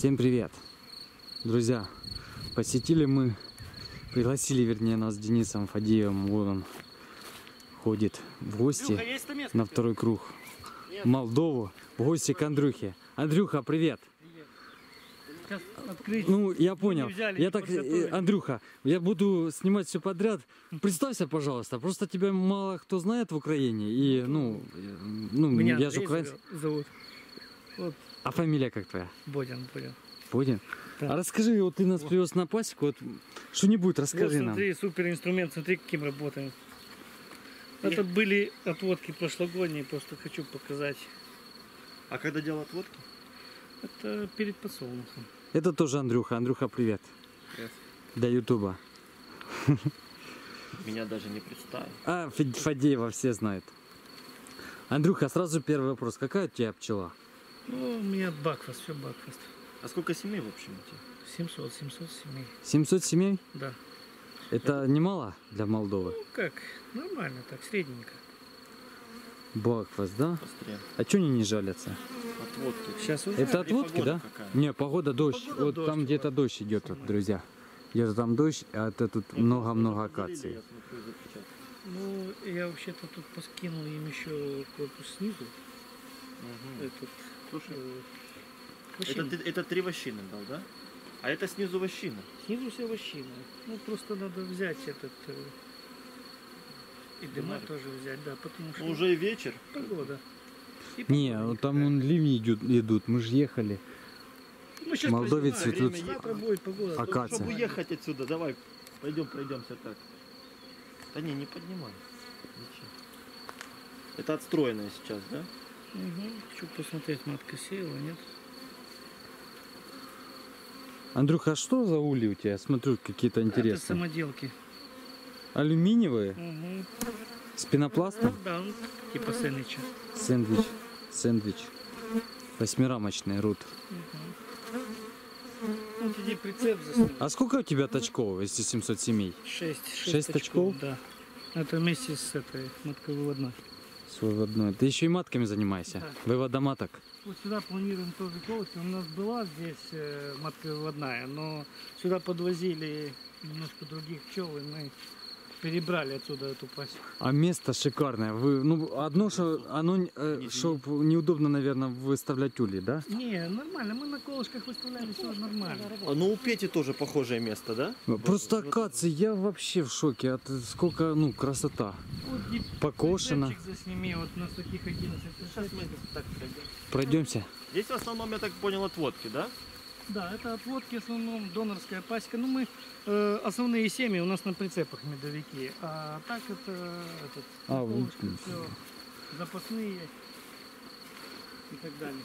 Всем привет! Друзья, посетили мы, пригласили, вернее, нас с Денисом Фадеевым, вот он ходит в гости то место? на второй круг в Молдову, в гости к Андрюхе. Андрюха, привет! Открыть. Ну, я понял. взяли, Я так, э. Андрюха, я буду снимать все подряд. Представься, пожалуйста. Просто тебя мало кто знает в Украине. И, ну, э, ну Меня я же украинец. зовут. Вот А фамилия как твоя? Бодян, Бодян. Бодин? Да. А расскажи, вот ты нас привез на пасеку, вот что-нибудь Вот расскажи нам. смотри, супер инструмент, смотри, каким работаем. Это были отводки прошлогодние, просто хочу показать. А когда делал отводки? Это перед подсолнухом. Это тоже Андрюха. Андрюха, привет. Привет. Для Ютуба. Меня даже не представил. А, Фадеева все знают. Андрюха, сразу первый вопрос. Какая у тебя пчела? Ну, у меня Бакфаст, все Бакфаст. А сколько семей в общем у тебя? 700, 700 семей. 700 семей? Да. Это немало для Молдовы? Ну как, нормально так, средненько. Бакфаст, да? Быстрее. А что они не жалятся? Отводки. Сейчас уже. Это отводки, да? какая. Не, погода дождь. Погода вот дождь, там где-то вот. дождь идет, вот, друзья. Где-то там дождь, а это тут много-много акаций. Ну, я вообще-то тут поскинул им еще корпус снизу. Мгм. Этот. Слушай, это, ты- это три вощины дал, да? А это снизу вощина. Снизу все вощина. Ну, просто надо взять этот... э, И дыма Дымарик. тоже взять, да, потому что уже и вечер. погода. И Не, погода вот там вон ливни идут, идут, мы же ехали. Ну, щас Молдове цветут Время Завтра будет погода. Чтобы уехать отсюда, давай пойдем пройдемся так. Да не, не поднимай. Ничего. Это отстроенное сейчас, да? Мгм. Хочу посмотреть, матка сеяла, нет? Андрюха, а что за ули у тебя? Смотрю, какие-то Это интересные. самоделки. Алюминиевые? Мгм. С пенопластом? Да, ну, типа сэндвича. Сэндвич. Сэндвич. Восьмирамочный рут. Вот иди прицеп засунь. А сколько у тебя точков, если 700 семей? Шесть. Шесть очков? Да. Это вместе с этой маткой выводной. С выводной. Ты еще и матками занимайся. Да. Вывода маток. Вот сюда планируем тоже колости. У нас была здесь э, матка выводная, но сюда подвозили немножко других пчел, и мы перебрали отсюда эту пасеку. А место шикарное. Вы, ну, одно, что оно, э, что неудобно, наверное, выставлять ули, да? Не, нормально, мы на колышках выставляли, все нормально. А, ну у Пети тоже похожее место, да? Просто акации, я вообще в шоке от сколько, ну, красота. Вот Покошено. засними, вот на таких 11 Сейчас мы так пройдем. Пройдемся. Здесь в основном, я так понял, отводки, да? Да, это отводки в основном, донорская пасека. Ну, мы э, основные семьи у нас на прицепах медовики, а так это этот, А, на вот. всё, запасные и так далее.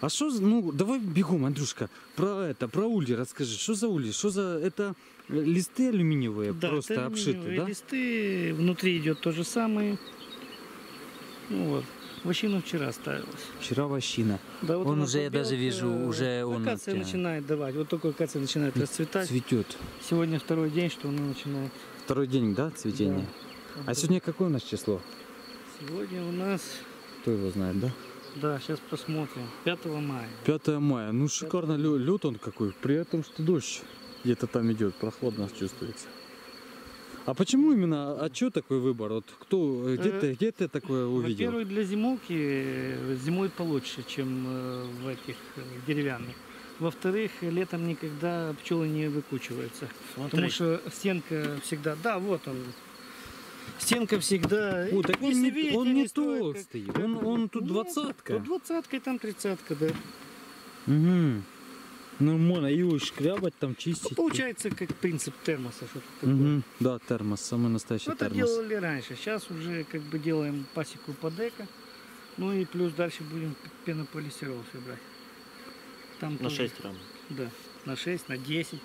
А что, ну, давай бегом, Андрюшка, про это, про ульи расскажи. Что за ульи? Что за, это э, листы алюминиевые, Да, просто это обшиты, алюминиевые да? листы, внутри идет то же самое. Ну вот, вощина вчера ставилась. Вчера вощина. Да, вот Он уже, я даже вижу, уже он Акация начинает давать, вот только акация начинает расцветать. Цветет. Сегодня второй день, что она начинает. Второй день, да, цветения? Да. А сегодня какое у нас число? Сегодня у нас, Кто его знает, да? да, сейчас посмотрим, 5 мая. 5 мая. Ну, шикарно лё- лед он какой. При этом, что дождь где-то там идет, прохладно чувствуется. А почему именно, а что такой выбор? Вот кто, э, где, Э, ты, где ты такое увидел? Во-первых, для зимовки э, зимой получше, чем э, в этих деревянных. Во-вторых, летом никогда пчелы не выкучиваются. Потому что стенка всегда, да, вот он. Стенка всегда. О, так он не, видите, он не толстый, как- он, он тут двадцатка. Тут двадцатка и там тридцатка, да. Угу. Нормально, его шкрябать там, Ну, чистить. получается как принцип термоса, что-то такое. Мгм. Да, термос, самый настоящий Ну, это термос. делали раньше. Сейчас уже как бы делаем пасеку под эко. Ну и плюс дальше будем пенополистирол все брать. Там На тоже- 6 рамок. Да, на 6, на 10.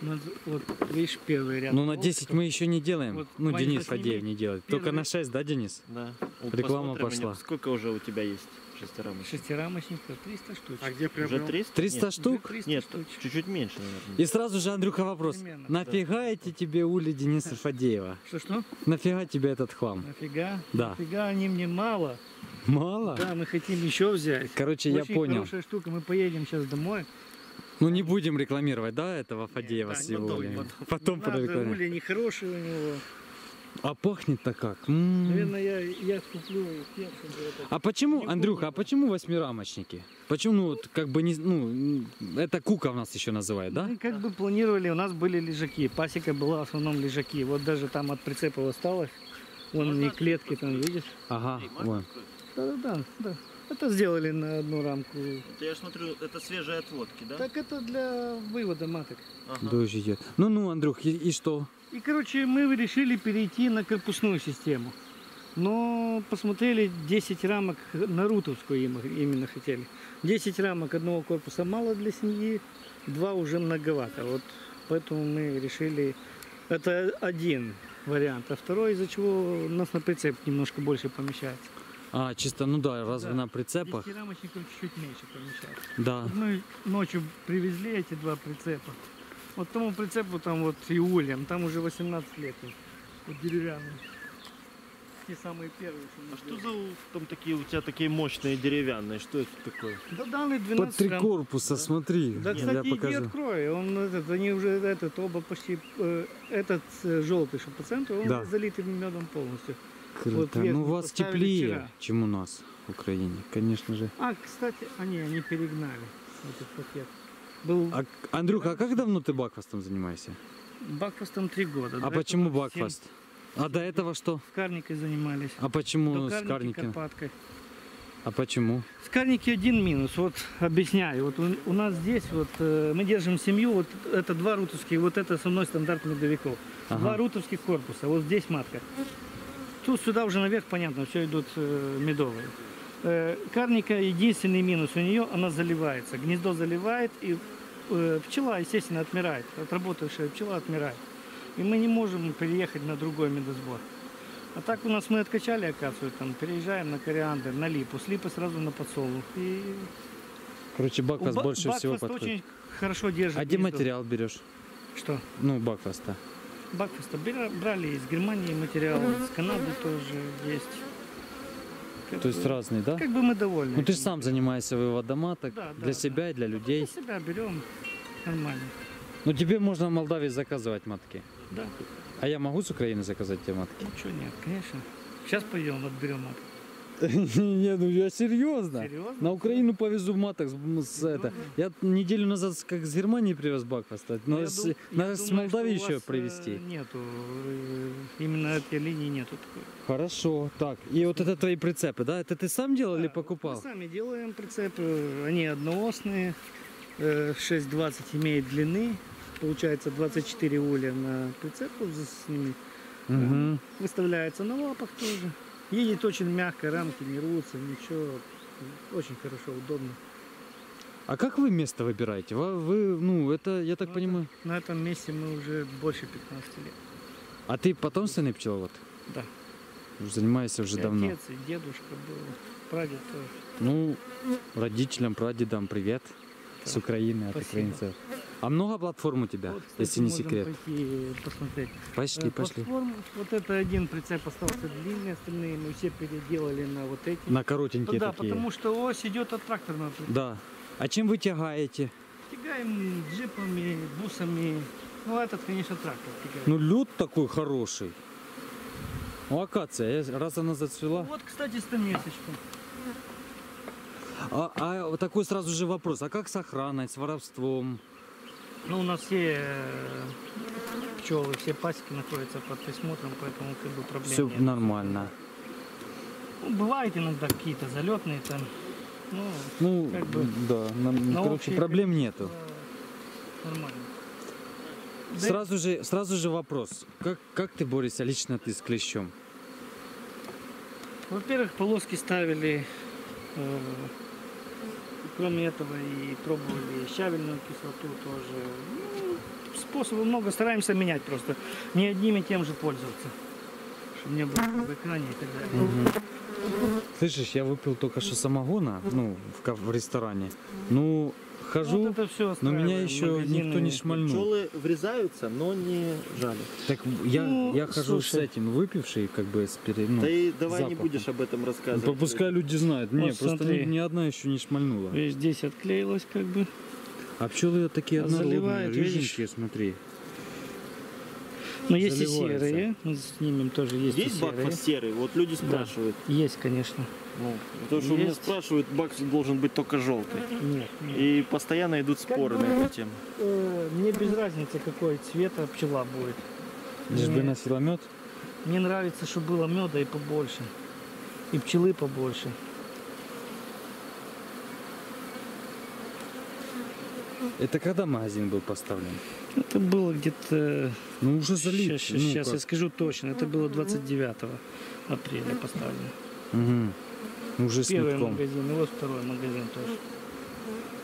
Ну, вот видишь, первый ряд. Ну на полков. 10 мы еще не делаем. Вот ну, Ваня Денис. Фадеев не делает. Только Первый- на 6, да, Денис? Да. Реклама Посмотрим, пошла. Сколько уже у тебя есть шестерамочек? Шестирамочников 300 штук. А где Уже приобрел? 300? 300 Нет. штук? 300 Нет, штучек. чуть-чуть меньше, наверное. И сразу же, Андрюха, вопрос. Примерно, Нафига эти тебе ули Дениса Фадеева? Что-что? Нафига тебе этот хлам? Нафига? Да. Нафига они мне мало? Мало? Да, мы хотим еще взять. Короче, я Очень понял. хорошая штука. Мы поедем сейчас домой. Ну не будем рекламировать, да, этого Фадеева да, с его потом, потом. Потом прорекламируем. улья нехороший у него. А пахнет-то как? М. Наверное, я, я куплю их, я чтобы это- А почему, Не Андрюха, помню. а почему восьмирамочники? Почему, ну, вот, как бы не, ну, м, это кука у нас еще называют, да? Мы как бы планировали, у нас были лежаки. Пасека была в основном лежаки. Вот даже там от прицепа осталось. Вон не клетки там, видишь? Ага, вон. Да-да-да. да. Это сделали на одну рамку. Это я смотрю, это свежие отводки, да? Так это для вывода маток. Ага. Дождь идет. Ну-ну, Андрюх, и, и что? И, короче, мы решили перейти на корпусную систему. Но посмотрели 10 рамок на рутовскую им- именно хотели. 10 рамок одного корпуса мало для семьи, два уже многовато. Вот поэтому мы решили, это один вариант, а второй, из-за чего у нас на прицеп немножко больше помещается. А, чисто, ну да, разве Да. на прицепах? 10 рамочников чуть меньше помещается. Да. Мы ночью привезли эти два прицепа. Вот тому прицепу там вот и ульям, там уже 18 лет. Вот деревянный. Те самые первые, что А что за там такие у тебя такие мощные деревянные? Что это такое? Да данный Под 12 три грамм. корпуса, смотри, Да, я кстати, иди покажу. открой. Он этот, они уже этот оба почти э, этот э, желтый, что по центру, он Да. залитый медом полностью. Круто. вот ну, у вас теплее, вчера. чем у нас в Украине, конечно же. А, кстати, они, они перегнали этот пакет. Был А, Андрюха, а как давно ты бакфастом занимаешься? Бакфастом три года. А почему бакфаст? А до этого что? С карникой занимались. А почему До с карники карником? Карпаткой. А почему? С карники один минус, вот объясняю. Вот у, у нас здесь вот э, мы держим семью, вот это два рутовских, вот это со мной стандарт медовиков. Ага. Два рутовских корпуса, вот здесь матка. Тут сюда уже наверх, понятно, все идут э, медовые. Э, карника единственный минус у нее, она заливается. Гнездо заливает и э, пчела, естественно, отмирает. Отработавшая пчела отмирает. И мы не можем переехать на другой медосбор. А так у нас мы откачали акацию, там, переезжаем на кориандр, на липу, с липы сразу на подсолнух. И Короче, бакфаст Ба- больше всего подходит. очень хорошо держит. А где гнездо. материал берешь? Что? Ну, бакфаста. Бакфаста бра- брали из Германии материал, из Канады тоже есть. Как То есть бы- разный, да? Как бы мы довольны. Ну ты же сам занимаешься выводом маток Да, да, для себя и для Для людей. себя берем нормально. Ну тебе можно в Молдавии заказывать матки. Да. А я могу с Украины заказать тебе матки? Что нет, конечно. Сейчас пойдем, отберем матку. Не, ну я серьезно. Серьезно? На Украину повезу маток с, это. Я неделю назад как с Германии привез бакфаста. Надо, с, дум- надо с думаю, Молдавии еще э, привезти. Нету. э, Именно этой линии нету такой. Хорошо. Так, и вот это твои прицепы, да? Это ты сам делал или покупал? Мы сами делаем прицепы. Они одноосные. э, 6,20 имеет длины. Получается 24 уля на прицеп с ними. Мгм. Выставляется на лапах тоже. Едет очень мягко, рамки не рвутся, ничего. Очень хорошо, удобно. А как вы место выбираете? Вы, вы, ну, это, я так Ну, это- понимаю. На этом месте мы уже больше 15 лет. А ты потомственный пчеловод? Да. Занимаешься уже И давно. Отец, и дедушка был, прадед тоже. Ну, родителям, прадедам привет. С Да. Украины, от Спасибо. украинцев. А много платформ у тебя, Вот, кстати, если не секрет? пойти посмотреть. Пошли, Э, пошли. платформ, вот это один прицеп остался длинный, остальные мы все переделали на вот эти. На коротенькие да, такие. потому что ось идет от тракторного. Да. А чем вы тягаете? Тягаем джипами, бусами. Ну, этот, конечно, трактор тягает. Ну, лед такой хороший. Ну, акация, раз она зацвела. Вот, кстати, стамесочка. А, а такой сразу же вопрос. А как с охраной, с воровством? Ну, у нас все э, пчелы, все пасеки находятся под присмотром, поэтому как бы проблем Все нет. нормально. Ну, бывают иногда какие-то залетные там. Ну, Ну, Как бы да, на короче, общее проблем нету. Нормально. Да Сразу же, сразу же вопрос. Как, как ты борешься лично ты с клещом? Во-первых, полоски ставили, э, кроме этого и пробовали щавельную кислоту тоже. Ну, способов много, стараемся менять просто. Не одним и тем же пользоваться. Чтобы не было привыкания и так далее. Слышишь, я выпил только что самогона, ну, в, в ресторане. Ну, хожу, Вот все но меня еще никто не шмальнул. Пчелы врезаются, но не жалят. Так я, Ну, я хожу слушай. с этим выпивший, как бы с пере... ну, да и давай не запахом. будешь об этом ну, рассказывать. пускай люди знают. Не, Вот просто смотри. ни, ни одна еще не шмальнула. Здесь отклеилось как бы. А пчелы такие однородные, Заливает, видишь? рыженькие, смотри. Но есть и серые. Мы снимем тоже есть, и Есть серые. бакфаст серый? Вот люди Да. спрашивают. Есть, конечно. Ну, потому что у меня спрашивают, бакс должен быть только желтый. Нет, нет. И постоянно идут споры бы- на эту тему. Э, Мне без разницы, какой цвета пчела будет. Лишь бы носила мед. Мне нравится, чтобы было меда и побольше. И пчелы побольше. Это когда магазин был поставлен? Это было где-то... Ну уже залит. Сейчас, ну, я как? скажу точно. Это было 29 апреля поставлено. Мгм. Ну, Уже с Первый метком. магазин, и вот второй магазин тоже.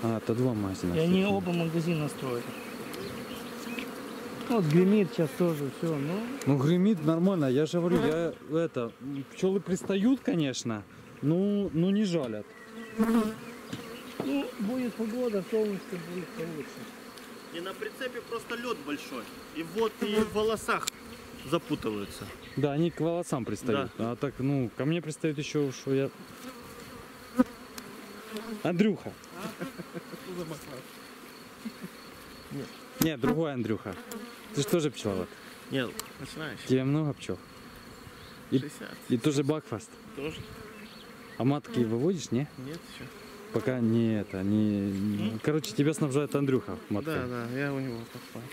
А, это два магазина. И они оба магазина строили. Вот гремит сейчас тоже все. Ну, Ну гремит нормально, я же говорю, я это, пчелы пристают, конечно, ну, ну не жалят. ну, будет погода, солнышко будет получше. И на прицепе просто лед большой. И вот и в волосах запутываются. Да, они к волосам пристают. А так, ну, ко мне пристают еще, что я... Андрюха. Нет, другой Андрюха. Ты же тоже пчеловод. Нет, начинаешь. Тебе много пчел? И- 60 И тоже бакфаст. тоже. А матки выводишь, не? Нет еще. Пока не это, не... не- Короче, тебя снабжает Андрюха маткой. Да, да, я у него покупаю.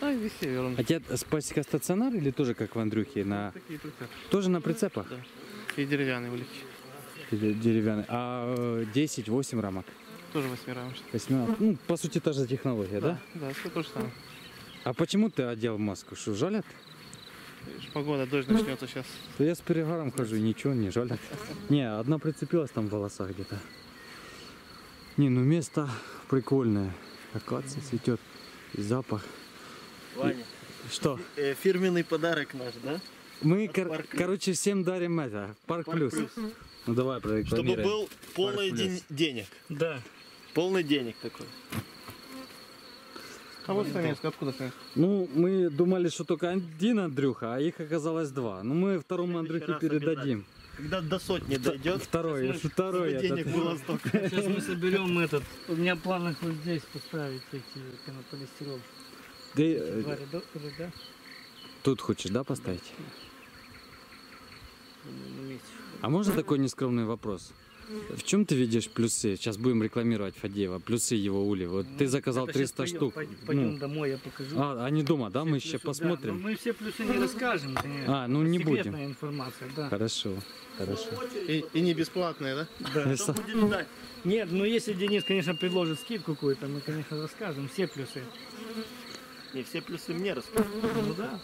А, везде верну. А тебя с пасека стационар или тоже как в Андрюхе? На... Такие. Тоже на прицепах? И деревянные улики. Деревянные? А 10-8 рамок? Тоже восьмирамочные. 8 Ну, по сути, та же технология, да? Да, все то же самое. А почему ты одел маску? Что, жалят? Погода, дождь начнется сейчас. Да я с перегаром хожу, и ничего, не жалят. Не, одна прицепилась там в волосах где-то. Не, ну место прикольное. Акация цветет. Запах. Ваня, Что? э, фирменный подарок наш, да? Мы, кор- Парк короче, всем дарим это. Парк, Парк плюс. Плюс. Ну давай Чтобы прорекламируем. был полный Плюс. денег. Да. Полный денег такой. А вот Станецк, откуда Станецк? Ну, мы думали, что только один Андрюха, а их оказалось два. Ну, мы второму Андрюхе передадим. Когда до сотни дойдет, Второй, Чтобы второй. чтобы денег этот. было столько. Сейчас мы соберем этот. У меня в планах вот здесь поставить эти пенополистирол. Ты э, Два ряда, ряда. тут хочешь, да, поставить? месте. А можно такой нескромный вопрос? В чем ты видишь плюсы? Сейчас будем рекламировать Фадеева. Плюсы его ули. Вот ты заказал Это щас 300 пойдем, штук. пой- Пойдем Ну, домой, я покажу. а, они дома, да? Мы Все еще плюсы, да. посмотрим. Но мы все плюсы не расскажем, конечно. А, ну не будем. информация, да. Хорошо, хорошо. И, и не бесплатные, да? да. Что будет ждать? Нет, ну если Денис, конечно, предложит скидку какую-то, мы, конечно, расскажем все плюсы. Не, все плюсы мне расскажут. Ну да.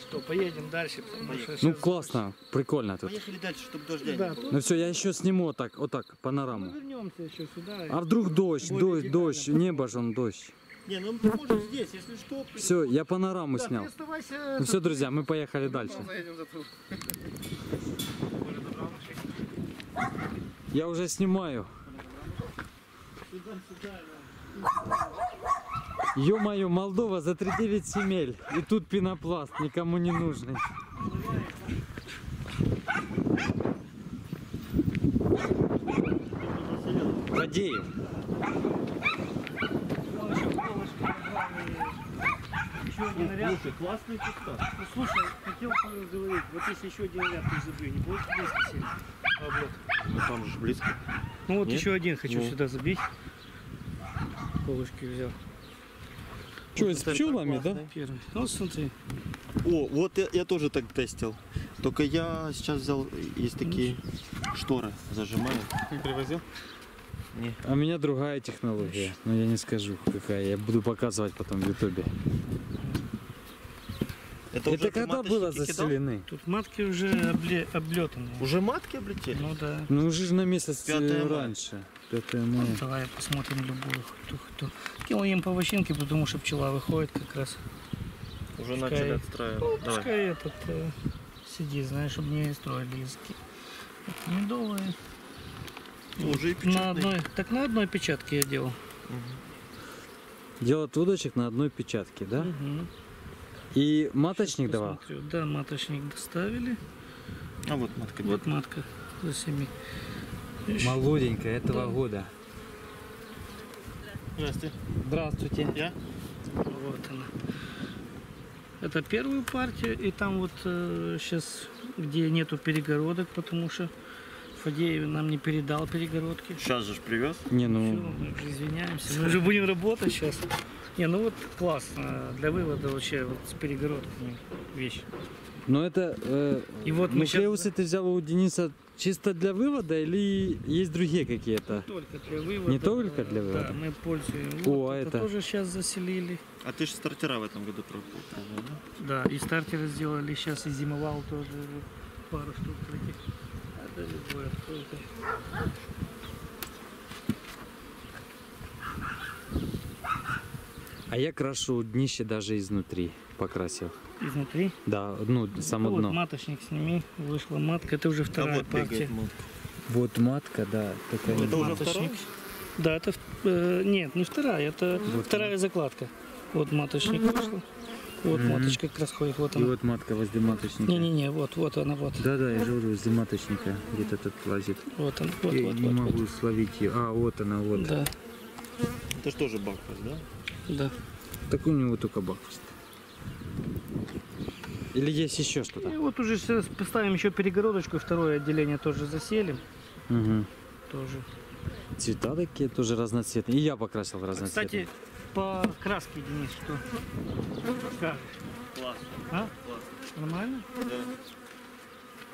Что, поедем дальше, что Ну классно, прикольно тут. Поехали дальше, чтобы дождя Да, не было. Ну все, я еще сниму вот так, вот так, Мы панораму. вернемся еще сюда. А вдруг дождь, дождь, детально дождь, небо же он дождь. Не, ну ты можешь здесь, если что. Все, я панораму Да, снял. Ну все, друзья, мы поехали дальше. Я уже снимаю. Ё-моё, Молдова за 3-9 земель. И тут пенопласт, никому не нужный. Фадеев. Еще один ряд. Слушай, классный куста. Ну слушай, хотел говорить, вот если еще один ряд ты забью, не будет близко сильно? Облет. Ну там же близко. Ну вот Нет? еще один хочу Ну. сюда забить. Колышки взял. Что, с пчелами, да? Первый. Ну смотри. О, вот я, я тоже так тестил. Только я сейчас взял, есть такие шторы, зажимаю. Не привозил? Не. А у меня другая технология. Но я не скажу, какая. Я буду показывать потом в ютубе. Это, Это ты когда было кидал? заселены? Тут матки уже обле... облетанные. Уже матки облетели? Ну да. Ну уже на месяц 5 э, мая. Ну, давай посмотрим любую хоть кто. Кинул им по овощинке, потому что пчела выходит как раз. Уже пускай, начали отстраивать. Ну, давай. пускай этот э, сиди, знаешь, чтобы не строили языки. Это медовые. Уже и на одной, Так на одной печатке я делал. Угу. Делать удочек на одной печатке, да? Угу. И маточник давал? Да, маточник доставили. А вот матка. Вот матка за 7. Молоденькая этого Да. года. Здрасте. Здравствуйте. Я? Вот она. Это первую партию, и там вот сейчас, где нету перегородок, потому что Фадеев нам не передал перегородки. Сейчас же привез. Не, ну, мы уже извиняемся. Мы уже будем работать сейчас. Не, ну вот классно. Для вывода вообще вот с перегородками вещь. Но это... Э, И вот мы нуклеусы ты взял у Дениса чисто для вывода или есть другие какие-то? Только для вывода. Не только для Да, вывода? мы пользуем. О, Вот а это? тоже сейчас заселили. А ты же стартера в этом году пробовал, да? Да, и стартеры сделали. Сейчас и зимовал тоже пару штук таких. Это любое открытое. А я крашу днище даже изнутри покрасил. Изнутри. Да, ну, само вот дно. маточник сними. Вышла матка. Это уже А вторая вот партия. мод. Вот матка, да, такая. Это уже маточник. вторая? Да, это э, нет, не вторая, это Вот вторая закладка. Вот маточник вышла. Вот Мгм. маточка как раз ходит, вот И она. вот матка возле маточника. Не-не-не, вот, вот она, вот. Да-да, я же говорю, возле маточника где-то тут лазит. Вот она, вот, я вот, не вот, могу вот. словить ее. А, вот она, вот. Да, Это же тоже Бакфас, да? да. Так у него только бакфаст. Или есть еще что-то? И вот уже сейчас поставим еще перегородочку, второе отделение тоже заселим. Угу. Тоже. Цвета такие тоже разноцветные. И я покрасил разноцветные. Кстати, по краске, Денис, что? Скажешь? Класс. А? Нормально?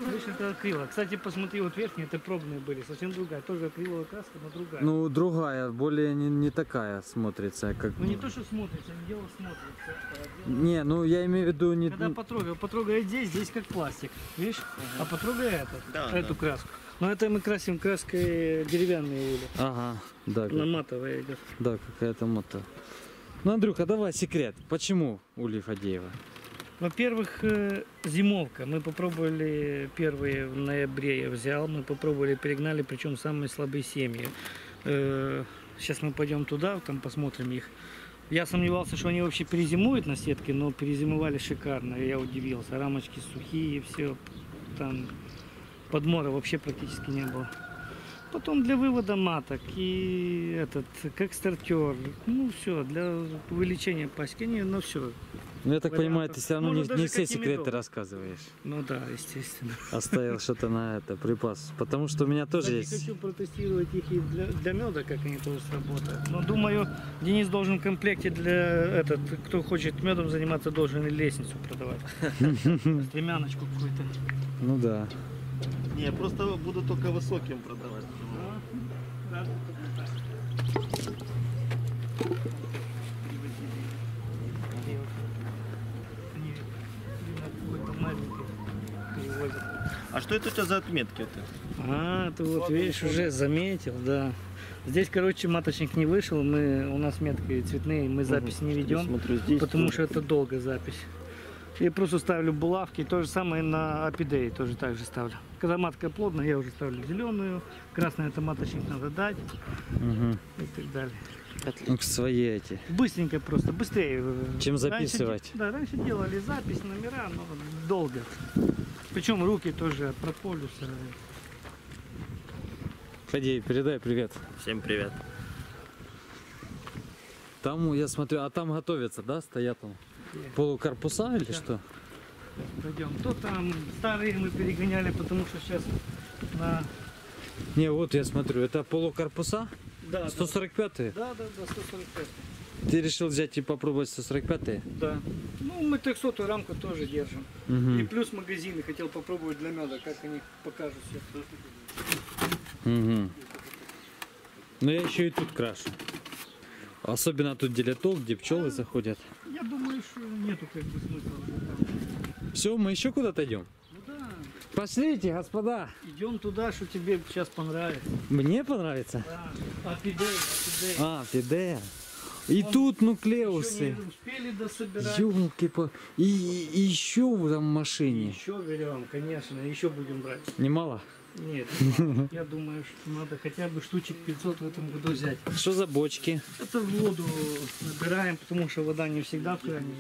Видишь, это акрила. Кстати, посмотри, вот верхние, это пробные были, совсем другая. Тоже акриловая краска, но другая. Ну, другая, более не, не такая смотрится, как... Ну не то, что смотрится, не дело смотрится. а дело- Не, ну я имею в виду не... Когда потрогай, потрогай здесь, здесь как пластик, видишь? А потрогай это, Да, эту да. краску. Но это мы красим краской деревянные ули. Ага, да, На матовая идет. да, какая-то мото. Ну, Андрюха, давай секрет. Почему Ули Фадеева? Во-первых, э, зимовка. Мы попробовали первые в ноябре я взял, мы попробовали, перегнали, причем самые слабые семьи. Э, Сейчас мы пойдем туда, там посмотрим их. Я сомневался, что они вообще перезимуют на сетке, но перезимовали шикарно. Я удивился. Рамочки сухие, все. Там подмора вообще практически не было. Потом для вывода маток и этот, как стартер. Ну все, для увеличения паски. Не, ну все. Ну, я так понимаю, Вариантов. ты все равно не, Можно не даже все секреты дома. рассказываешь. Ну да, естественно. Оставил что-то на это, припас. Потому что у меня тоже Кстати, есть... хочу протестировать их и для, для меда, как они тоже сработают. Но думаю, Денис должен в комплекте для этот, кто хочет медом заниматься, должен и лестницу продавать. Стремяночку какую-то. Ну да. Не, я просто буду только высоким продавать. Да, Они, видно, какой-то маленький перевозят. А что это у тебя за отметки? Это? А, ты вот видишь, уже заметил, да. Здесь, короче, маточник не вышел, мы, у нас метки цветные, мы запись не Я ведем, смотрю, здесь потому тоже. что это долгая запись. И просто ставлю булавки, то же самое на апидее тоже так же ставлю. Когда матка плотная, я уже ставлю зеленую, красный это маточник надо дать Мгм. и так далее. Ну, свои эти. Быстренько просто, быстрее. Чем Раньше записывать. де- да, раньше делали запись, номера, но долго. Причем руки тоже от прополиса. Фадей, передай привет. Всем привет. Там, я смотрю, а там готовятся, да, стоят там? Полукорпуса или Да. что? Пойдем. То там старые мы перегоняли, потому что сейчас на... Не, вот я смотрю, это полукорпуса? Да, 145-е? Да, да, да, 145. Ты решил взять и попробовать 145-е? Да. Ну, мы 300 рамку тоже держим. И Угу. плюс магазины хотел попробовать для меда, как они покажут все. Угу. Но я еще и тут крашу. Особенно тут где летол, где пчелы заходят. Я думаю, что нету как бы смысла. Все, мы еще куда-то идем? Пошлите, господа. идем туда, что тебе сейчас понравится. Мне понравится. Да. Апидей, апидей. А, фидея. И Он тут нуклеусы. успели дособирать. Ёлки по... И, и еще там в машине. Еще берем, конечно, еще будем брать. Немало? Нет, я думаю, что надо хотя бы штучек 500 в этом году взять. Что за бочки? Это воду набираем, потому что вода не всегда в кране.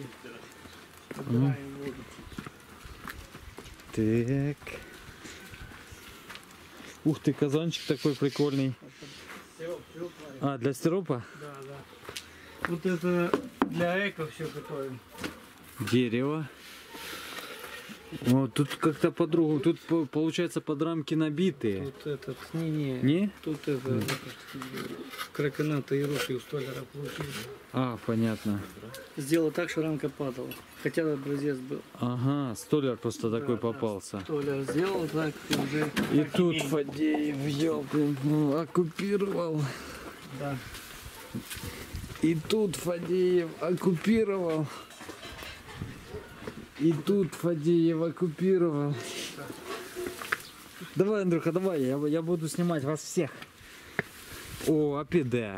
Набираем воду. Так. Ух ты, казанчик такой прикольный. А, для стиропа? Да, да. Вот это для эко все готовим. Дерево. Вот тут как-то по-другому. Тут по- получается под рамки набитые. Тут этот, не-не, Не? тут это, кракената и руки у столяра получились. А, понятно. Сделал так, что рамка падала. Хотя образец был. Ага, столяр просто такой Да, да. попался. Столяр сделал так, и уже... И так тут имеем. Фадеев, ёлки, ну, оккупировал. Да. И тут Фадеев оккупировал. И тут Фадеев оккупировал. Давай, Андрюха, давай, я, я буду снимать вас всех. О, апиде.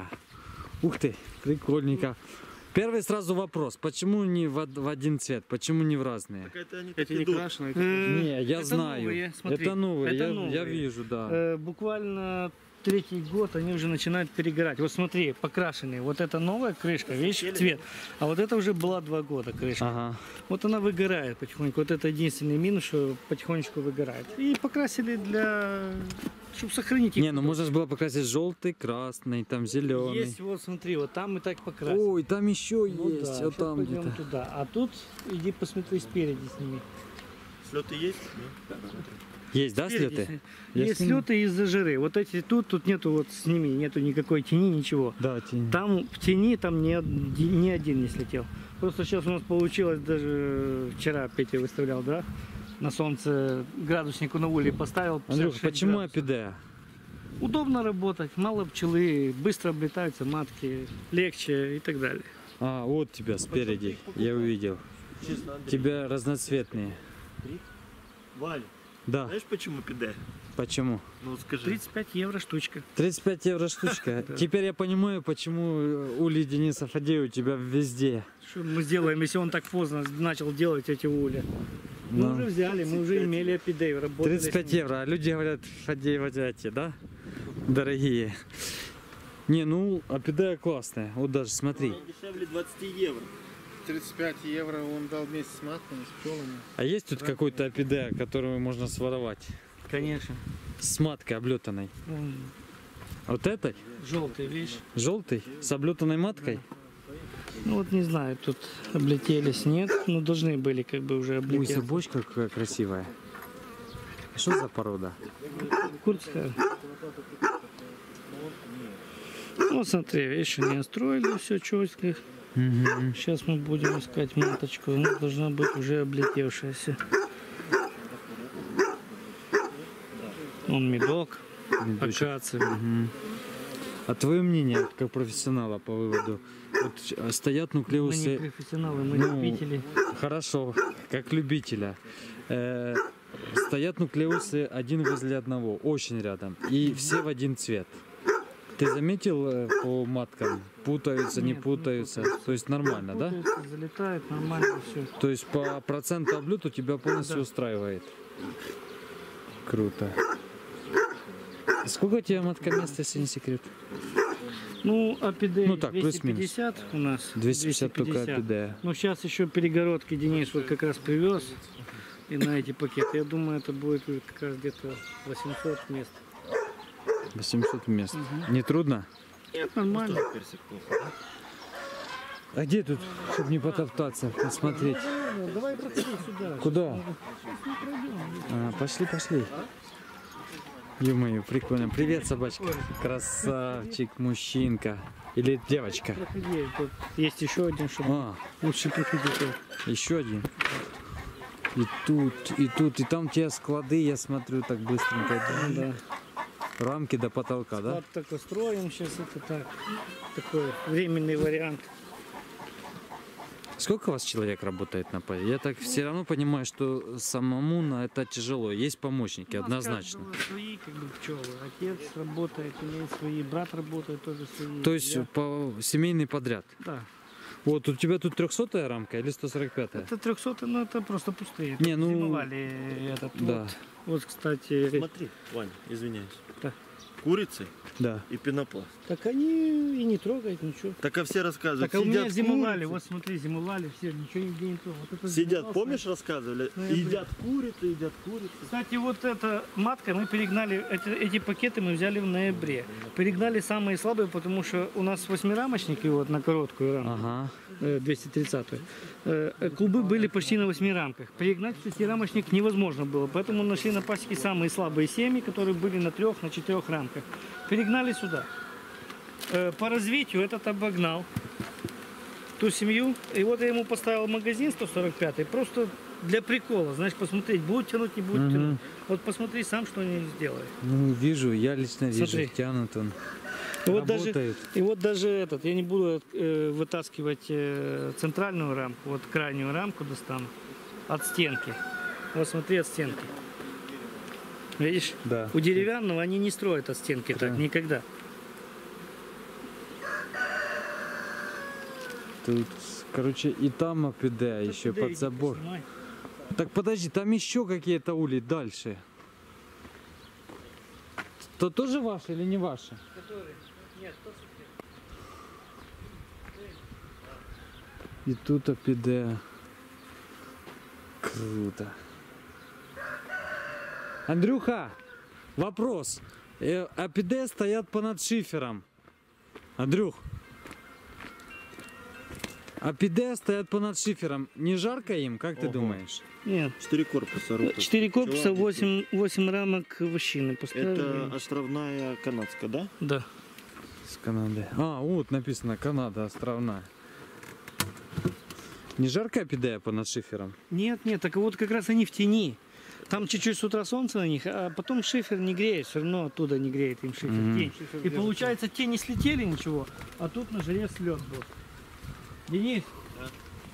Ух ты, прикольненько. Первый сразу вопрос. Почему не в, в один цвет? Почему не в разные? Так это они так Эти не идут. крашеные. Э, Не, я это знаю. новые, смотри, это новые, это я, я новые. вижу, да. Э, буквально третий год они уже начинают перегорать. Вот смотри, покрашенные. Вот это новая крышка, видишь, цвет. А вот это уже была два года крышка. Ага. Вот она выгорает потихоньку. Вот это единственный минус, что потихонечку выгорает. И покрасили для... чтобы сохранить их. Не, ну можно же было покрасить желтый, красный, там зеленый. Есть, вот смотри, вот там мы так покрасили. Ой, там еще Ну есть, да, щас там где-то. туда. А тут иди посмотри спереди сними. Слеты есть? Нет? Есть, да, Спереди слеты? Есть сниму. слеты из-за жиры. Вот эти тут, тут нету вот сними, нету никакой тени, ничего. Да, тень. Там в тени там ни, ни один не слетел. Просто сейчас у нас получилось, даже вчера Петя выставлял, да? На солнце градуснику на улице поставил. Андрюха, 56 почему градусов. апидея? Удобно работать, мало пчелы, быстро облетаются матки, легче и так далее. А, вот тебя спереди, я увидел. Честно, Андрей. Тебя разноцветные. Валя, Да, знаешь почему пиде? почему? Ну скажи. 35 евро штучка. 35 евро штучка. Теперь я понимаю, почему э, Ули Дениса Фадея у тебя везде. Что мы сделаем, если он так поздно начал делать эти ули? Мы уже взяли, мы уже имели апидею, работали. с 35 ним. евро, а люди говорят, Фадеева эти, да? Дорогие. Не, ну, апидея классная. Вот даже смотри. Она дешевле 20 евро. 35 евро он дал вместе с матками, с пчелами. А есть тут какой-то апидея, которую можно своровать? Конечно. С маткой облетанной. Вот этой? Желтый, видишь? Желтый? С облетанной маткой? Ну вот не знаю, тут облетелись, нет, но должны были как бы уже Ой, облететь. собачка какая красивая. А Что за порода? Курдская. Ну смотри, видишь, они остроили все четко. Сейчас мы будем искать маточку. Она должна быть уже облетевшаяся. Он медок, акация. Мгм. А твое мнение, как профессионала по выводу? Вот э, стоят Мы не нуклеусы... профессионалы, мы Ну, любители. Хорошо, как любителя. Э, стоят нуклеусы один возле одного, очень рядом. И все в один цвет. Ты заметил э, по маткам? Путаются, не Нет, не путаются? путаются. То есть нормально, да? Путается, Залетает нормально все. То есть по проценту облету тебя полностью Да. устраивает. Круто. Сколько у тебя матка места, если не секрет? Ну, апидея Ну так, плюс-минус. 250 у нас. 250 только 250. апидея. Ну, сейчас еще перегородки Денис вот как раз привез. И на эти пакеты. Я думаю, это будет как раз где-то 800 мест. 800 мест. Не трудно? Нет, нормально. А где тут, чтобы не потоптаться, посмотреть? Давай проходи сюда. Куда? А, пошли, пошли. Ё-моё, прикольно. Привет, собачка. Красавчик, мужчинка. Или девочка. Есть еще один, чтобы А, лучше проходить. еще один. И тут, и тут, и там тебя склады, я смотрю, так быстренько. Да. Рамки до потолка, да? Вот так устроим сейчас это так. Такой временный вариант. Сколько у вас человек работает на поле? Я так все равно понимаю, что самому на это тяжело. Есть помощники, У однозначно. Свои как бы пчелы. Отец работает, имеет свои, брат работает тоже свои. То есть Я- по семейный подряд. Да. Вот у тебя тут 300 рамка или 145? Это 300, ну это просто пустые. Не, ну- Зимовали этот Да. вот. Вот, кстати, Смотри, Ваня, извиняюсь. Да. курицы Да. и пенопласт. Так они и не трогают ничего. Так а все рассказывают, Так а у меня зимовали, курицы, вот смотри, зимовали, все, ничего нигде не трогают. Вот Сидят, помнишь, рассказывали? Ну, едят курицы, едят курицы. Кстати, вот эта матка, мы перегнали, эти, эти пакеты мы взяли в ноябре. Перегнали самые слабые, потому что у нас восьмирамочники вот на короткую рамку, Ага. Э, 230 э, э, Клубы были почти на восьми рамках. Перегнать шестирамочник невозможно было, поэтому нашли на пасеке самые слабые семьи, которые были на трех, на четырех рамках. Перегнали сюда. Э, По развитию этот обогнал ту семью. И вот я ему поставил магазин 145 просто для прикола, знаешь, посмотреть, будет тянуть, не будет Мгм. тянуть. Вот посмотри сам, что они сделают. Ну, вижу, я лично вижу, Смотри. тянут он. И вот, даже, и вот даже этот, я не буду э, вытаскивать э, центральную рамку, вот крайнюю рамку достану от стенки. Вот смотри, от стенки. Видишь? Да. У деревянного они не строят от стенки так, Да. никогда. Тут, короче, и там АПД, еще Да под забор. Так подожди, там еще какие-то ули дальше. То тоже ваши или не ваши? Который? И тут АПД. Круто. Андрюха, вопрос. АПД стоят понад шифером. Андрюх. АПД стоят понад шифером. Не жарко им, как ты Ого. думаешь? Нет. Четыре корпуса. Рута. Четыре корпуса, восемь, восемь рамок вощины поставили. Это островная канадская, да? Да. С Канады. А, вот написано Канада островная. Не жарко АПД понад шифером? Нет, нет, так вот как раз они в тени. Там чуть-чуть с утра солнце на них, а потом шифер не греет, все равно оттуда не греет им шифер. Мгм. Тень. И получается, те не слетели ничего, а тут на жаре слет был. Денис,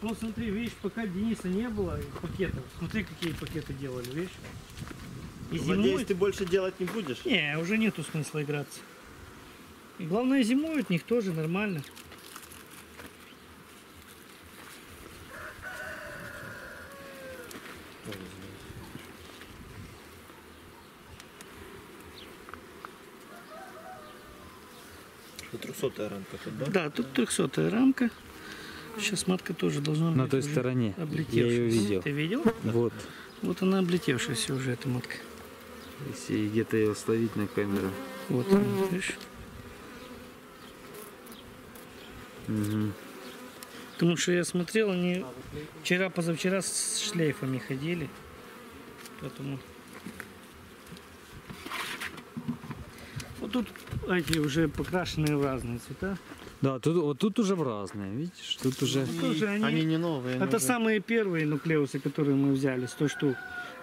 ну смотри, видишь, пока Дениса не было пакетов, смотри, какие пакеты делали, видишь? И Надеюсь, зимой... ты больше делать не будешь? Не, уже нету смысла играться. Главное, зимой от них тоже нормально. Трехсотая рамка тут, да? Да, тут 300 рамка. Сейчас матка тоже должна быть На той стороне. Я ее видел. Ты видел? Вот. Вот она облетевшаяся уже, эта матка. Если где-то ее словить на камеру. Вот она, видишь? Мгм. Потому что я смотрел, они вчера-позавчера с шлейфами ходили. Поэтому... Вот тут эти уже покрашенные в разные цвета. Да, тут, вот тут уже в разные, видишь? Тут уже... Тоже они- Они не новые. они Это уже- самые первые нуклеусы, которые мы взяли, 100 штук.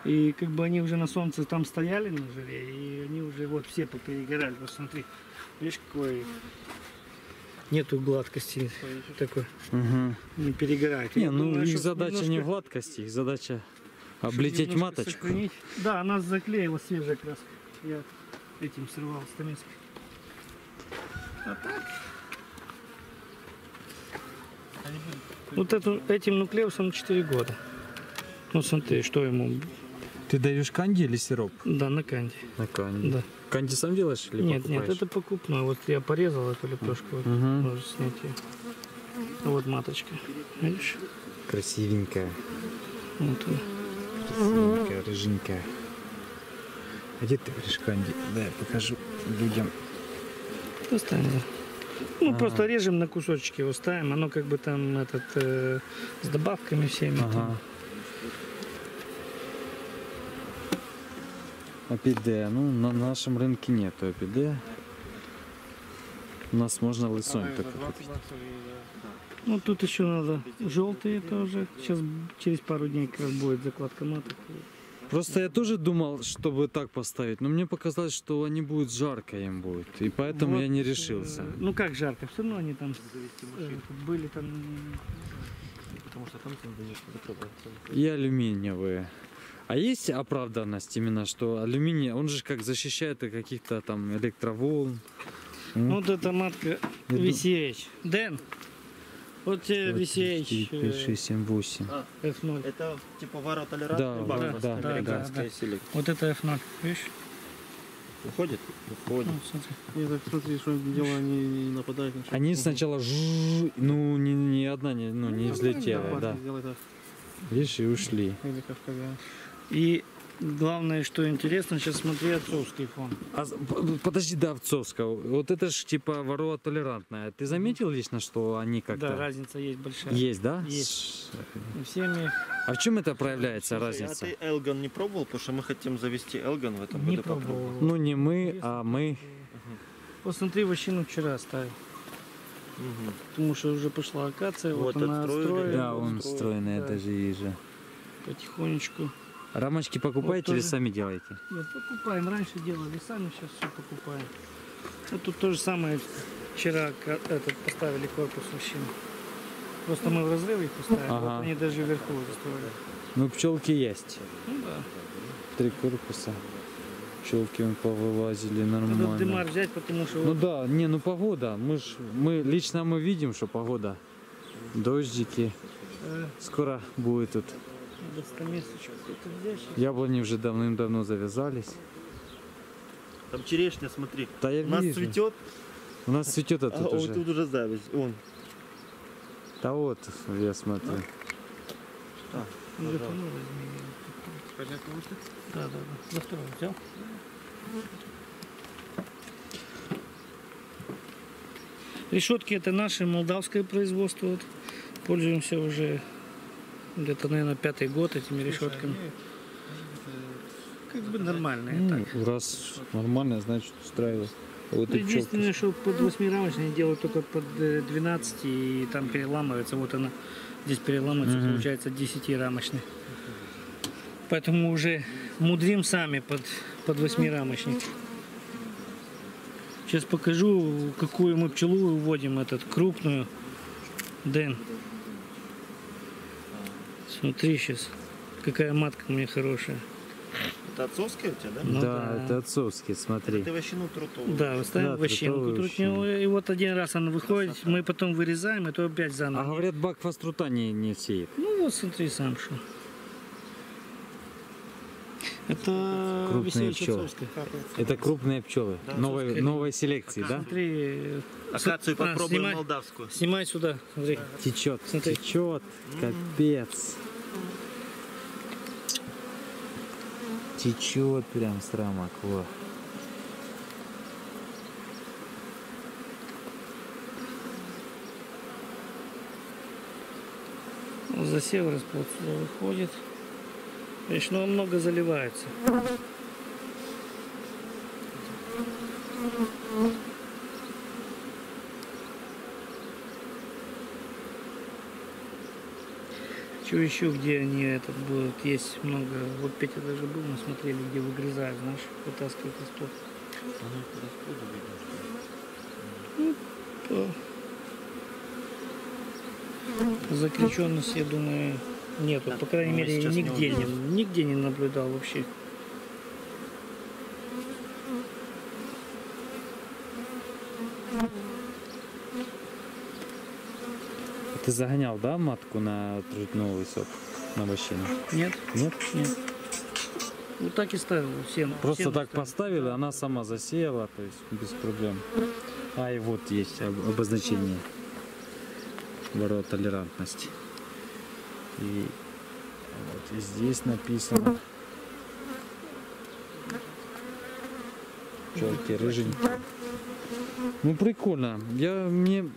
И как бы они уже на солнце там стояли на жаре, и они уже вот все поперегорали. Вот смотри, видишь, какой нету гладкости такой, Мгм. не перегорает. Не, Я ну думаю, их задача не в немножко- гладкости, их задача облететь немножко маточку. сохранить. Да, она заклеила свежая краска. Я этим срывал стамеской. А так? Вот эту, этим нуклеусом 4 года. Ну смотри, что ему Ты даешь канди или сироп? Да, на канде. На канди. Да. Канди сам делаешь или нет, покупаешь? нет, это покупное. Вот я порезал эту лепешку. Вот, Мгм. Можешь снять ее. Вот маточка. Видишь? Красивенькая, Вот она. красивенькая, рыженькая. А где ты говоришь канди? Да, я покажу людям. Достань, да. Ну, Ага. просто режем на кусочки, его ставим. Оно как бы там этот э, с добавками всеми. Ага. там. АПД. Ну, на нашем рынке нету АПД. У нас можно лысонь только за 20 купить. Ну, тут еще надо желтые тоже. Сейчас через пару дней как раз будет закладка маток. Просто я тоже думал, чтобы так поставить, но мне показалось, что они будут жарко им будет, и поэтому Вот, я не э, решился. Ну, как жарко. Все равно они там э, были там... Потому что там закрываться. И алюминиевые. А есть оправданность именно, что алюминий, он же как защищает от каких-то там электроволн. Ну, Вот эта матка VCH. Дэн, вот тебе VCH 4, 5, 6, 7, 8. А, F0. это типа варотолерантный Да, бак да, да, да, американская да. селекция. Вот это F0, видишь? Уходит? Уходит. Ну, смотри. Не, так смотри, что дело, они не нападают на что. Они сначала жжж, ну ни, ни одна не, ну, не взлетела, да. Видишь, и ушли. Или как когда. И главное, что интересно, сейчас смотри отцовский фон. А, подожди, до Овцовского. Вот это ж типа ворова толерантная. Ты заметил лично, что они как-то... Да, разница есть большая. Есть, да? Есть. И всеми А в чем это проявляется Слушай, разница? А ты Элган не пробовал? Потому что мы хотим завести Элган в этом не году пробовал. Ну не мы, а мы. Посмотри, вощину вчера оставил. Мгм. Потому что уже пошла акация, вот, Вот она отстроили. Да, он устроен, стройный, я да. даже вижу. Потихонечку. Рамочки покупаете или тоже. сами делаете? Нет, покупаем. Раньше делали сами, сейчас все покупаем. Вот тут то же самое. Вчера этот, поставили корпус вощины. Просто мы в разрывы их поставили. Ага. Вот они даже вверху застроили. Ну, пчелки есть. Ну да. Три корпуса. Пчелки мы повылазили Надо нормально. дымар взять, потому что Ну вот да, не, ну погода. Мы ж, мы лично мы видим, что погода. Дождики. э, Скоро будет тут. Яблони уже давным-давно завязались. Там черешня, смотри. Да я У нас вижу. цветет, У нас цветет, а а тут вот уже. тут уже зависть. Вон. Да вот, я смотрю. Ну, это, ну, возьми. Понятно, что? Да, да, да. За взял. Решетки это наше молдавское производство. Вот. Пользуемся уже где-то, наверное, пятый год этими решетками. Как бы нормальные. так. Ну, раз нормально, значит устраивает. Вот Ну. Единственное, что под 8 рамочные делают только под э, 12 и там переламывается. Вот она здесь переламывается, Мгм. получается 10 рамочный. Поэтому уже мудрим сами под, под 8 рамочник. Сейчас покажу, какую мы пчелу выводим, этот крупную. Дэн. Смотри сейчас, какая матка у меня хорошая. Это отцовская у тебя, да? Ну да, да. это отцовский, смотри. Ты вощину трутовую. Да, ставим Да, трутовую трутневую, и вот один раз она выходит, Красота. мы потом вырезаем, и то опять А заново. говорят, бакфаст трута не, не сеет. Ну вот смотри сам что. Это Крупные пчелы. Это крупные пчелы. Да, новой, новой селекции, да? Смотри, э, Акацию а, попробуем снимай. молдавскую. снимай сюда, смотри. Течет, Смотри. течет, капец. Течет прям с рамок, во. Засев расплод сюда выходит. Видишь, ну много заливается. Что еще, где они этот будут? Есть много. Вот Петя даже был, мы смотрели, где выгрызают, знаешь, вытаскивают расплод. По Закреченности, я думаю, нету. По крайней мы мере, нигде не, нигде не наблюдал вообще. Ты загонял, да, матку на трутновый сок? На вощину? Нет, Нет? нет. Вот так и ставил всем. Просто всем так ставил. поставили, она сама засеяла, то есть без проблем. А и вот есть об- обозначение ворот толерантности. И вот и здесь написано. Пчелки рыженькие. Ну прикольно. Я мне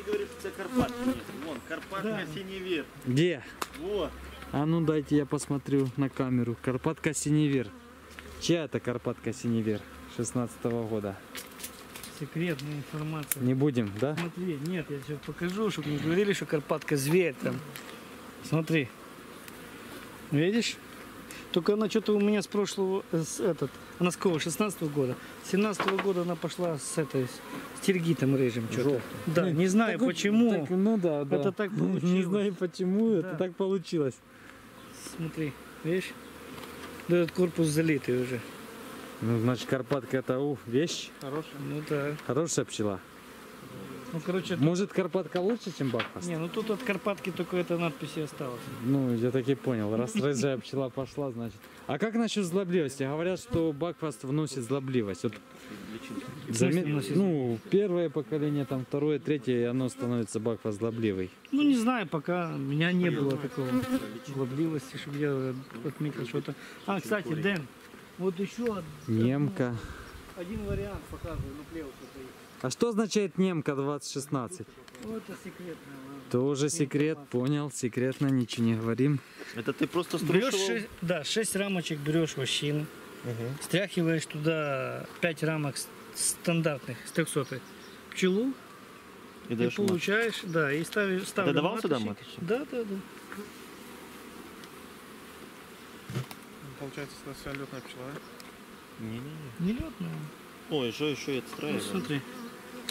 ты говоришь, что у тебя Карпатки нет. Вон, Карпатка синевер. где? Вот. А ну дайте я посмотрю на камеру. Карпатка Синевер. Чья это Карпатка Синевер? 16 года. Секретная информация. Не будем, да? Смотри, нет, я тебе покажу, чтобы не говорили, что Карпатка зверь там. Смотри. Видишь? Только она что-то у меня с прошлого, э, с этот, она с какого, 16 года? 17 года она пошла с этой, с тергитом рыжим что-то. Да, не знаю Так, почему. так, ну да, да. Это так Не получилось. знаю почему, это Да. так получилось. Смотри, видишь? Да Этот корпус залитый уже. Ну, значит, Карпатка это ух, вещь. Хороший. Ну да. Хорошая пчела. Ну, короче, тут- Может, Карпатка лучше, чем Бакфаст? не, ну тут от Карпатки только эта надпись и осталась. Ну, я так и понял. Раз рыжая пчела пошла, значит. А как насчет злобливости? Говорят, что Бакфаст вносит злобливость. Вот заме-? Ну, первое поколение, там второе, третье, и оно становится Бакфаст злобливый. Ну, не знаю, пока у меня не было такого злобливости, чтобы я отметил что-то. А, кстати, Дэн, вот еще Немка. один вариант показываю, ну, плеву что-то есть. А что означает немка 2016? Ну, это секретно. Тоже секрет, понял, секретно, ничего не говорим. Это ты просто Берешь, струшивал? шесть, да, 6 рамочек берешь вощину, Мгм. стряхиваешь туда 5 рамок стандартных, с 300 пчелу, И и даешь мат. получаешь, да, и ставишь, ставлю давал сюда маточек. маточек? Да, да, да. Получается, это вся летная пчела. Не-не-не. Не летная. Ой, что еще и Ну, отстраиваем? смотри.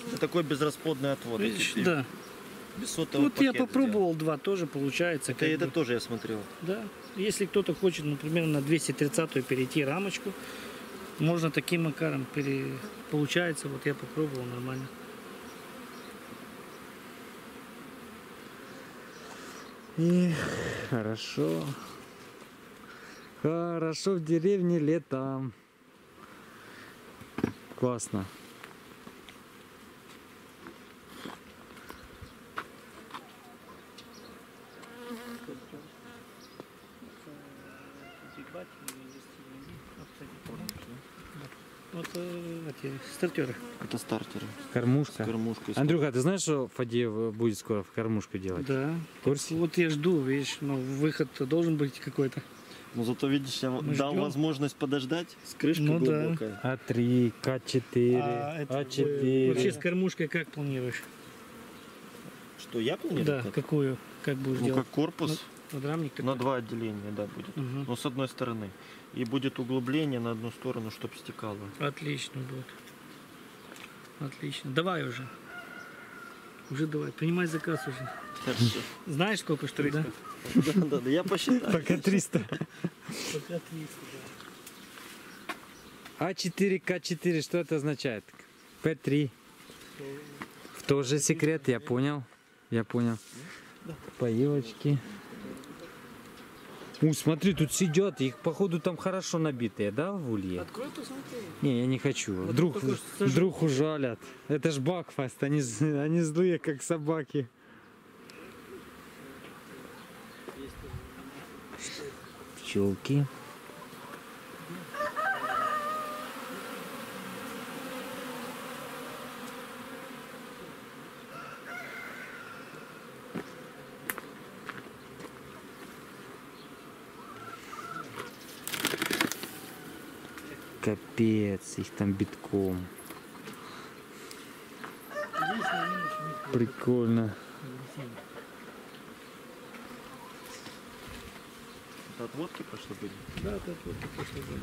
Это такой безрасходный отвод. Видишь, да. Без сотового Вот я попробовал два, тоже получается. сделал. Это, это бы. тоже я смотрел. Да. Если кто-то хочет, например, на 230 перейти рамочку, можно таким макаром пере... Получается, вот я попробовал нормально. И хорошо. Хорошо в деревне летом. Классно. Вот э, эти стартеры. Это стартеры. С Кормушка. кормушкой. с- Андрюха, ты знаешь, что Фадеев будет скоро в кормушку делать? Да. В курсе? Вот я жду, видишь, ну, выход должен быть какой-то. Но зато, видишь, я Мы дал ждем. возможность подождать. с крышкой Ну да. глубокая. А3, К4, А это вы А4. Вообще с кормушкой как планируешь? Что, я планирую? Да, так? какую? Как будешь Ну, делать? как корпус. Подрамник такой? На два отделения, да, будет. Мгм. Но с одной стороны. И будет углубление на одну сторону, чтобы стекало. Отлично будет. Отлично. Давай уже. Уже давай. Принимай заказ уже. Хорошо. Знаешь, сколько штук, да? Да, да, да, я посчитаю. Пока 300. Пока 300, А4, К4, что это означает? П3. Тоже секрет, я понял. Я понял. Поилочки. У, смотри, тут сидят, их походу там хорошо набитые, да, в улье? Открой, посмотри. Не, я не хочу. Вдруг, что сажу. вдруг ужалят. Это ж Бакфаст, они, они злые, как собаки. Пчелки. Капец, их там битком. Прикольно. Это отводки пошли были? Да, да, вот такой что было.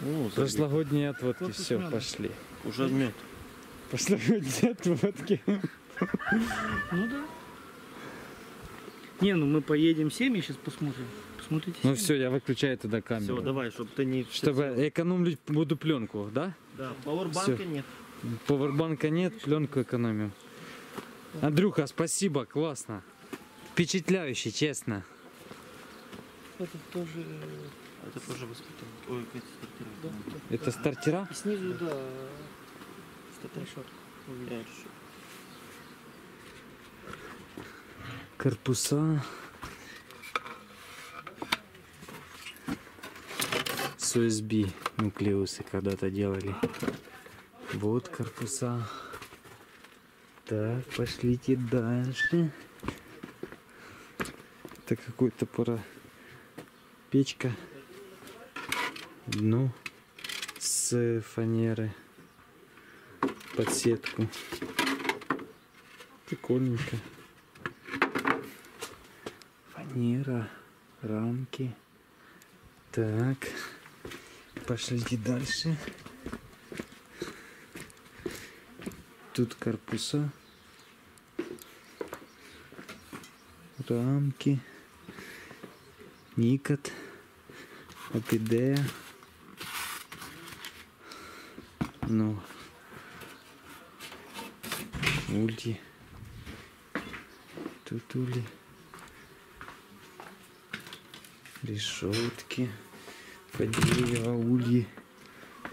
Ну, Прошлогодние отводки, Корпус все, пошли. Уже мед. Прошлогодние отводки. Ну да. Не, ну мы поедем семьи, сейчас посмотрим. Посмотрите. Ну все, я выключаю туда камеру. Все, давай, чтобы ты не... Чтобы экономить буду пленку, да? Да, пауэрбанка Всё. нет. Повербанка нет, пленку экономим. Андрюха, спасибо, классно. Впечатляюще, честно. Это тоже... э, Это тоже воспитание. Ой, какие стартера. Да, да. Это стартера? И снизу, да, решетка. Я решу. Корпуса. С USB нуклеусы когда-то делали. Вот корпуса. Так, пошлите дальше. Это какой-то пора печка. Дно с фанеры под сетку. Прикольненько. Фанера, рамки. Так, пошлите дальше. Тут корпуса. Рамки. Никот. Апидея. Ну, ульи. Тут ульи. Решетки. По дерево, ульи.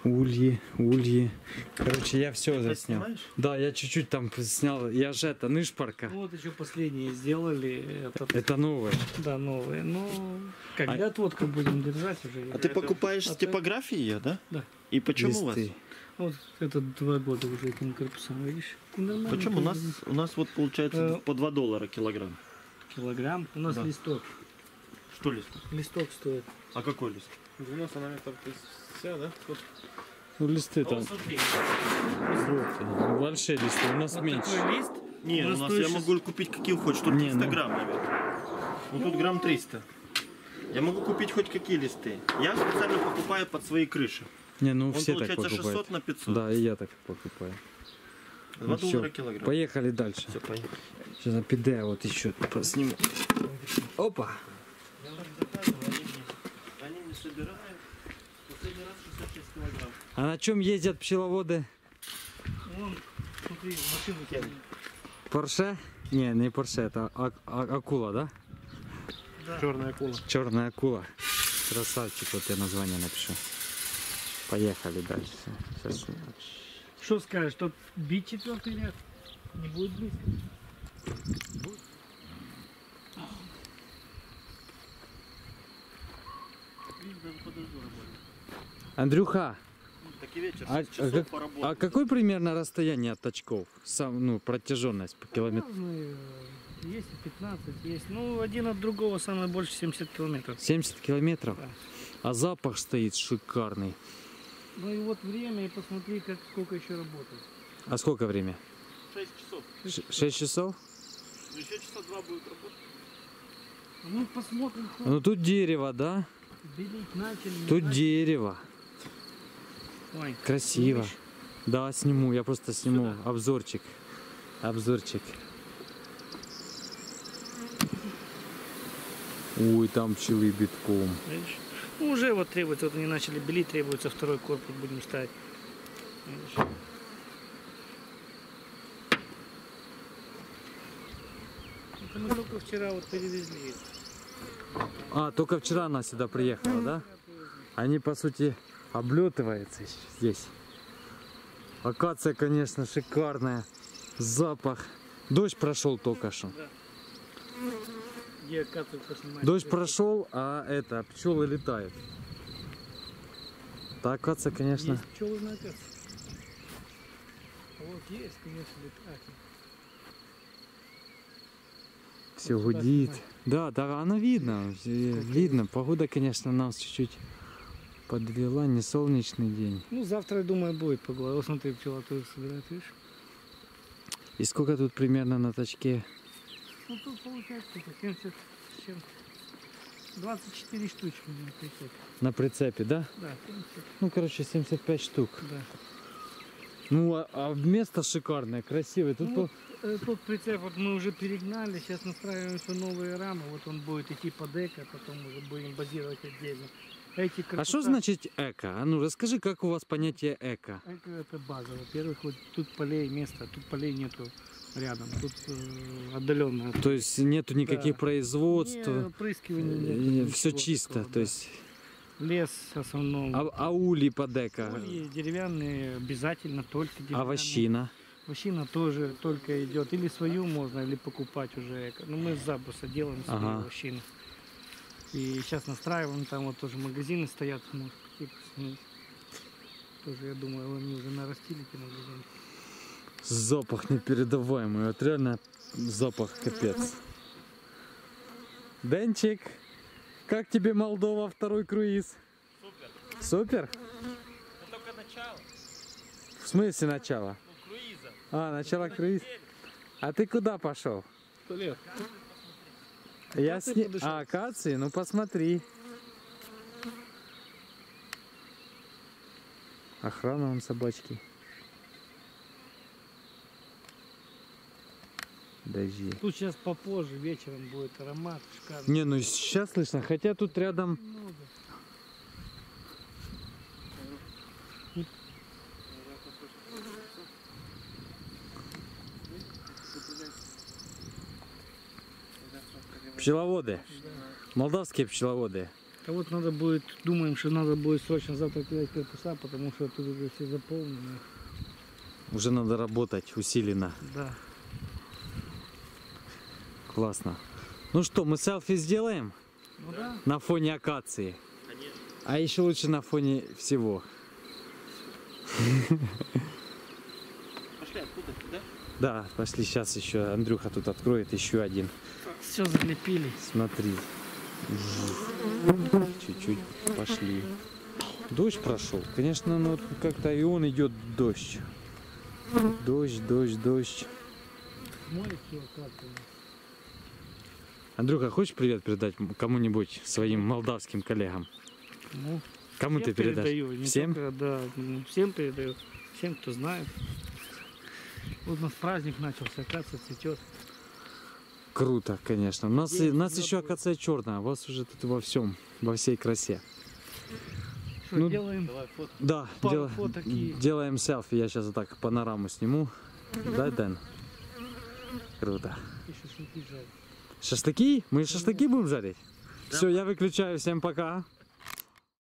Ульи, ульи. Короче, я все Ты заснял. снимаешь? Да, я чуть-чуть там снял. Я же это, нышпарка. Вот еще последние сделали. Этот, Это новое. да, новые. Ну, когда отводку будем держать уже. А ты покупаешь А с ты- типографии ее, да? Да. И почему у вас? Листы. Вот это два года уже этим корпусом, видишь? Нормально Почему у нас, у нас вот получается Э, по 2 доллара килограмм? Килограмм. У нас Да. листок. Что лист? Листок стоит. А какой лист? 90 на метр вся, да? Тут Ну, листы там. Вот смотри. Вот, большие листы. У нас Вот меньше. такой лист. Не, У у нас я могу купить какие хочешь, Не, 300 ну. грамм, наверное. Ну тут грамм 300. Я могу купить хоть какие листы. Я специально покупаю под свои крыши. Не, ну Он все так получается покупают. 600 на 500. Да, и я так покупаю. 2 Ну, доллара килограмм. Поехали дальше. Все, поехали. Сейчас на піде, вот еще посниму. Опа. Я вам заказывал, они мне, они мне собирают. Последний раз 66 килограмм. А на чем ездят пчеловоды? Вон, смотри, машину Кем? Порше? Не, не Порше, это а- а- акула, да? черная акула. Черная акула. Красавчик, вот я название напишу. Поехали дальше. Сейчас. Что скажешь, что бить четвертый ряд? Не будет работать. Андрюха, Так и вечер, а, 6 часов как- поработать. а какое примерно расстояние от очков? Сам, ну, протяженность по километру? Разные, э, Есть и 15, есть. Ну, один от другого самое больше 70 километров. 70 километров? Да. А запах стоит шикарный. Ну и вот время, и посмотри, как сколько еще работает. А сколько время? 6 часов. 6 часов? Ну, Еще часа два будет работать. Ну, посмотрим, Ну тут дерево, да? белить начали. Тут начали. дерево. Ой, Красиво. снимешь? Да, сниму, я просто сниму обзорчик. Обзорчик. Ой, там пчелы битком. Видишь? Ну, уже вот требуется, вот они начали белить, требуется второй корпус, будем ставить. Видишь? Это мы только вчера вот перевезли. А, только вчера она сюда приехала, да? Они, по сути, облетываются ещё здесь. Акация, конечно, шикарная. Запах. Дождь прошел только что. Дождь прошел, а это, пчелы летают. Та акация, конечно. Есть пчелы на акации. Вот есть, конечно, летать. Все гудит. Да, да, оно видно. Видно. Погода, конечно, нас чуть-чуть подвела. Не солнечный день. Ну, завтра, я думаю, будет погода. Вот смотри, пчела тоже собирает, видишь? И сколько тут примерно на точке? Ну, тут получается сколько? 70 с чем 24 штучки на прицепе. На прицепе, да? Да, 70, Ну, короче, 75 штук. да. Ну, а, а место шикарное, красивое. Тут Ну, по- э, тот прицеп вот мы уже перегнали, сейчас настраиваемся новые рамы, вот он будет идти под эко, потом уже будем базировать отдельно. Эти А что значит эко? А ну, расскажи, как у вас понятие эко? Эко это база. Во-первых, вот тут полей места, тут полей нету рядом, тут э, отдаленно. То есть нету никаких Да. производств, Не, опрыскивания нету, все чисто. такого, то да. есть лес в основном. а, а ули под эко? Ульи деревянные обязательно только А деревянные. Овощина? Овощина тоже только идет. Или свою можно, или покупать уже. эко. Ну, мы с запуса делаем свою Ага. овощину. И сейчас настраиваем, там вот тоже магазины стоят, может посмотреть. Тоже, я думаю, они уже нарастили эти магазины. Запах непередаваемый. Вот реально запах капец. Денчик, как тебе Молдова второй круиз? Супер. Супер? Это только начало. В смысле начало? Ну, круиза. А, начало круиз. А ты куда пошел? Сто лет. Я Акации сни... А, акации? Ну посмотри. Охрана вон собачки. Подожди. Тут сейчас попозже, вечером будет аромат шикарный. Не, ну сейчас слышно, хотя тут рядом... Много. Пчеловоды. Молдавские пчеловоды. А вот надо будет, думаем, что надо будет срочно завтра кидать корпуса, потому что тут уже все заполнено. Уже надо работать усиленно. Да. Классно. Ну что, мы селфи сделаем Ну да. на фоне акации. А еще лучше на фоне всего. Пошли откуда? Да? Да, пошли, сейчас еще Андрюха тут откроет еще один. Все залепили. Смотри. Чуть-чуть пошли. Дождь прошел. Конечно, ну как-то и он идет дождь. Дождь, дождь, дождь. Андрюха, хочешь привет передать кому-нибудь своим молдавским коллегам? Ну, Кому ты передашь? передаю, Всем? только- да, ну, всем передаю. Всем, кто знает. Вот у нас праздник начался, акация цветет. Круто, конечно. У нас, и- День у нас еще будет. акация черная, а у вас уже тут во всем, во всей красе. Что Ну, делаем? Давай фото. Да, Пару дела- фоток и- делаем селфи. Я сейчас вот так панораму сниму. Да, Дэн? Круто. И шашлыки жарим. Шашлыки? Мы шашлыки будем жарить? Все, я выключаю. Всем пока.